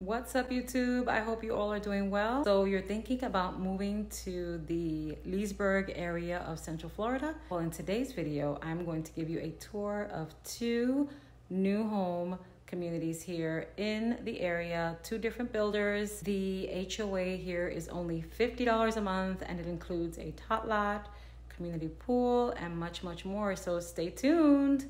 What's up YouTube? I hope you all are doing well. So you're thinking about moving to the Leesburg area of Central Florida? Well, in today's video, I'm going to give you a tour of two new home communities here in the area, two different builders. The HOA here is only $50 a month and it includes a tot lot, community pool, and much, much more. So stay tuned.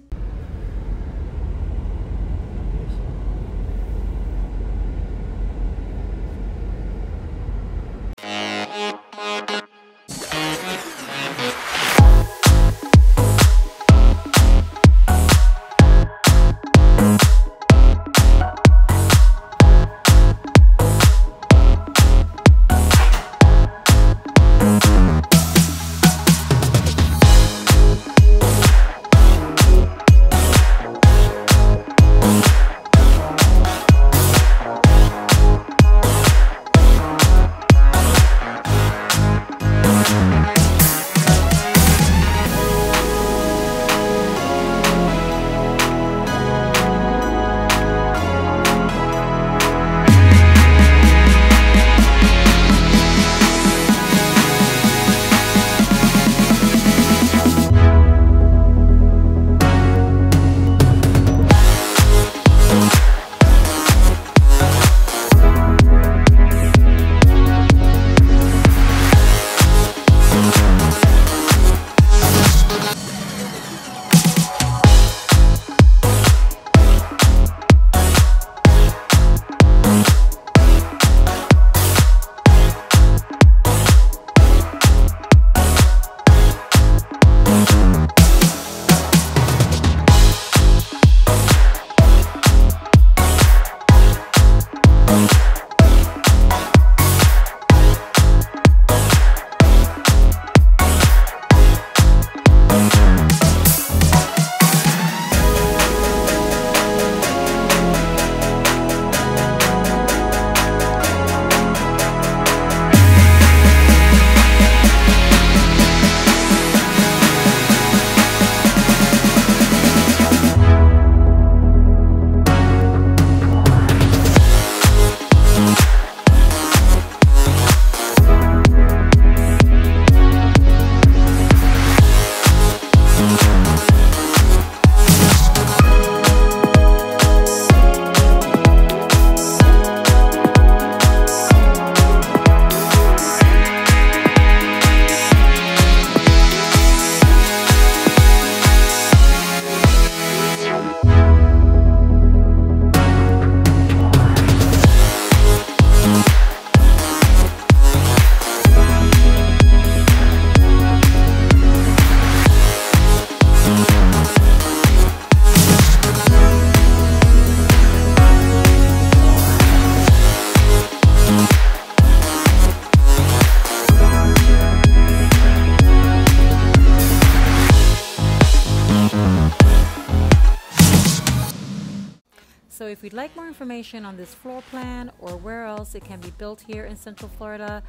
So if you'd like more information on this floor plan or where else it can be built here in Central Florida,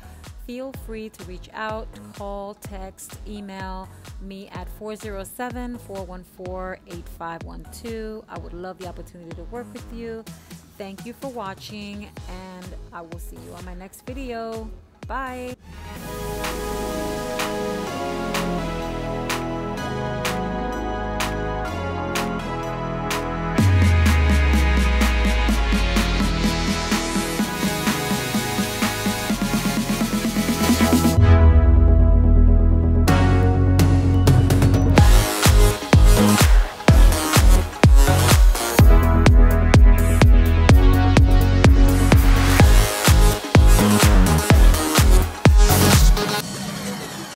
feel free to reach out, call, text, email me at 407-414-8512. I would love the opportunity to work with you. Thank you for watching and I will see you on my next video. Bye.